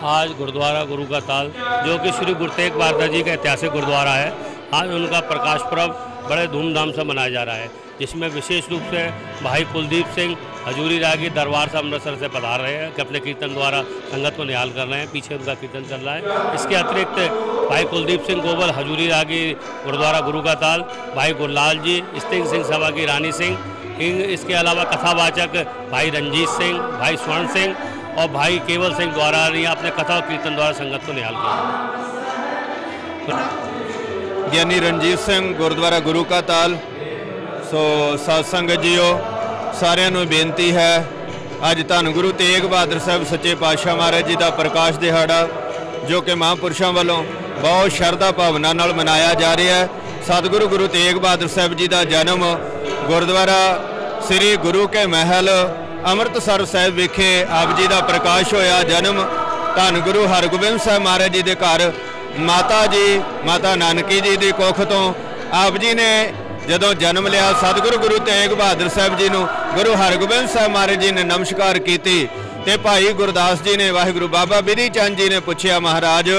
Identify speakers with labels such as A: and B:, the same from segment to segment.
A: आज गुरुद्वारा गुरु का ताल, जो कि श्री गुरु तेग बहादुर जी का ऐतिहासिक गुरुद्वारा है, आज उनका प्रकाश पर्व बड़े धूमधाम से मनाया जा रहा है, जिसमें विशेष रूप से भाई कुलदीप सिंह हजूरी रागी दरबार से अमृतसर से पधार रहे हैं, कि अपने कीर्तन द्वारा संगत को निहाल कर रहे हैं, पीछे उनका कीर्तन चल रहा है। इसके अतिरिक्त भाई कुलदीप सिंह गोबल हजूरी रागी गुरुद्वारा गुरु का ताल, भाई गुरलाल जी, स्टिंग सिंह सभा की रानी सिंह इसके अलावा कथावाचक भाई रंजीत सिंह, भाई स्वर्ण सिंह और भाई केवल सिंह द्वारा यहाँ अपने कथा और कीर्तन द्वारा संगत को निहाल किया
B: ਗਿਆਨੀ ਰਣਜੀਤ ਸਿੰਘ ਗੁਰਦੁਆਰਾ ਗੁਰੂ ਕਾ ਤਾਲ ਸੋ ਸਾਧ ਸੰਗਤ ਜੀਓ ਸਾਰਿਆਂ ਨੂੰ ਬੇਨਤੀ ਹੈ ਅੱਜ ਧੰਨ ਗੁਰੂ ਤੇਗ ਬਹਾਦਰ ਸਾਹਿਬ ਸੱਚੇ ਪਾਤਸ਼ਾਹ ਮਹਾਰਾਜ ਜੀ ਦਾ ਪ੍ਰਕਾਸ਼ ਦਿਹਾੜਾ ਜੋ ਕਿ ਮਹਾਂਪੁਰਸ਼ਾਂ ਵੱਲੋਂ ਬਹੁਤ ਸ਼ਰਧਾ ਭਾਵਨਾ ਨਾਲ ਮਨਾਇਆ ਜਾ ਰਿਹਾ ਹੈ ਸਤਿਗੁਰੂ ਗੁਰੂ ਤੇਗ ਬਹਾਦਰ ਸਾਹਿਬ ਜੀ ਦਾ ਜਨਮ ਗੁਰਦੁਆਰਾ ਸ੍ਰੀ ਗੁਰੂ ਕੇ ਮਹਿਲ ਅੰਮ੍ਰਿਤਸਰ ਸਾਹਿਬ ਵਿਖੇ ਆਪ ਜੀ ਦਾ ਪ੍ਰਕਾਸ਼ ਹੋਇਆ ਜਨਮ। ਧੰਨ ਗੁਰੂ ਹਰਗੋਬਿੰਦ ਸਾਹਿਬ ਮਹਾਰਾਜ ਜੀ ਦੇ ਘਰ। ਮਾਤਾ ਜੀ, ਮਾਤਾ ਨਾਨਕੀ ਜੀ ਦੀ ਕੁੱਖ ਤੋਂ ਆਪ ਜੀ ਨੇ ਜਦੋਂ ਜਨਮ ਲਿਆ, ਸਤਿਗੁਰੂ ਗੁਰੂ ਤੇਗ ਬਹਾਦਰ ਸਾਹਿਬ ਜੀ ਨੂੰ ਗੁਰੂ ਹਰਗੋਬਿੰਦ ਸਾਹਿਬ ਮਹਾਰਾਜ ਜੀ ਨੇ ਨਮਸਕਾਰ ਕੀਤੀ ਤੇ ਭਾਈ ਗੁਰਦਾਸ ਜੀ ਨੇ, ਵਾਹਿਗੁਰੂ ਬਾਬਾ ਬਿਧੀ ਚੰਦ ਜੀ ਨੇ ਪੁੱਛਿਆ, ਮਹਾਰਾਜ,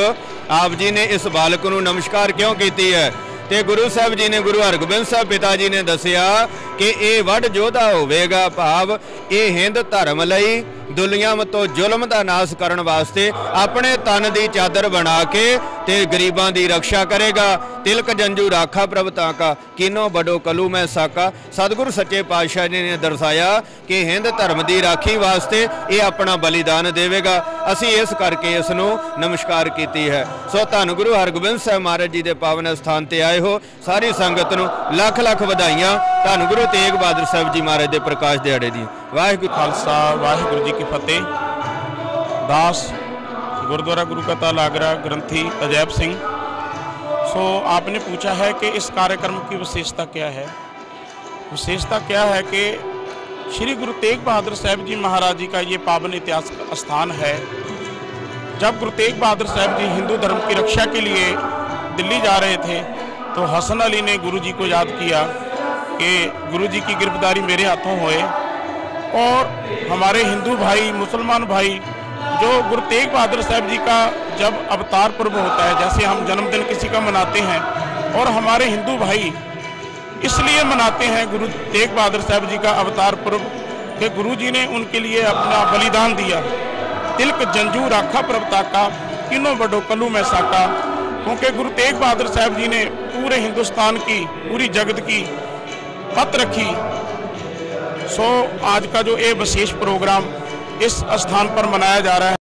B: ਆਪ ਜੀ ਨੇ ਇਸ ਬਾਲਕ ਨੂੰ ਨਮਸਕਾਰ ਕਿਉਂ ਕੀਤੀ ਹੈ? ਤੇ ਗੁਰੂ ਸਾਹਿਬ ਜੀ ਨੇ, ਗੁਰੂ ਹਰਗੋਬਿੰਦ ਸਾਹਿਬ ਪਿਤਾ ਜੀ ਨੇ ਦੱਸਿਆ ਕਿ ਇਹ ਵੱਡ ਯੋਧਾ ਹੋਵੇਗਾ ਭਾਵ ਇਹ ਹਿੰਦ ਧਰਮ ਲਈ ਦੁਨੀਆ ਤੋਂ ਜ਼ੁਲਮ ਦਾ ਨਾਸ਼ ਕਰਨ ਵਾਸਤੇ ਆਪਣੇ ਤਨ ਦੀ ਚਾਦਰ ਬਣਾ ਕੇ ਤੇ ਗਰੀਬਾਂ ਦੀ ਰੱਖਿਆ ਕਰੇਗਾ। ਤਿਲਕ ਜੰਜੂ ਰਾਖਾ ਪ੍ਰਭ ਤਾਕਾ ਕਿਨੋ ਬਡੋ ਕਲੂ ਮੈਂ ਸਾਕਾ। ਸਤਿਗੁਰੂ ਸੱਚੇ ਪਾਤਸ਼ਾਹ ਜੀ ਨੇ ਦਰਸਾਇਆ ਕਿ ਹਿੰਦ ਧਰਮ ਦੀ ਰਾਖੀ ਵਾਸਤੇ ਇਹ ਆਪਣਾ ਬਲੀਦਾਨ ਦੇਵੇਗਾ। ਅਸੀਂ ਇਸ ਕਰਕੇ ਇਸ ਨੂੰ ਨਮਸਕਾਰ ਕੀਤੀ ਹੈ। ਸੋ ਧੰਨ ਗੁਰੂ ਹਰਗੋਬਿੰਦ ਸਾਹਿਬ ਮਹਾਰਾਜ ਜੀ ਦੇ ਪਾਵਨ ਸਥਾਨ ਤੇ ਆਏ ਹੋ। ਸਾਰੀ ਸੰਗਤ ਨੂੰ ਲੱਖ ਲੱਖ ਵਧਾਈਆਂ। ਧੰਨ ਗੁਰੂ ਤੇਗ ਬਹਾਦਰ ਸਾਹਿਬ ਜੀ ਮਹਾਰਾਜ ਦੇ ਪ੍ਰਕਾਸ਼ ਦਿਹਾੜੇ ਦੀ ਵਾਹਿਗੁਰੂ
C: खालसा वाहिगुरु जी की फतेह दास गुरुद्वारा गुरु का ताल आगरा ग्रंथी अजैब सिंह सो आपने पूछा है कि इस कार्यक्रम की विशेषता क्या है विशेषता क्या है कि श्री गुरु तेग बहादुर साहब जी महाराज जी का ये पावन इतिहास स्थान है जब गुरु तेग बहादुर साहब जी हिंदू धर्म की रक्षा के लिए दिल्ली जा रहे थे तो हसन अली ने गुरु जी को याद किया कि गुरु जी की गिरफ्तारी मेरे हाथों होए और हमारे हिंदू भाई, मुसलमान भाई, जो गुरु तेग बहादुर साहब जी का जब अवतार पर्व होता है, जैसे हम जन्मदिन किसी का मनाते हैं और हमारे हिंदू भाई इसलिए मनाते हैं गुरु तेग बहादुर साहब जी का अवतार पर्व कि गुरु जी ने उनके लिए अपना बलिदान दिया। तिलक, जंजू, राखा प्रभता का किनो बडो कलू में साका क्योंकि गुरु तेग बहादुर साहब जी ने पूरे हिंदुस्तान की, पूरी जगत की पत रखी। सो आज का जो ये विशेष प्रोग्राम इस स्थान पर मनाया जा रहा है।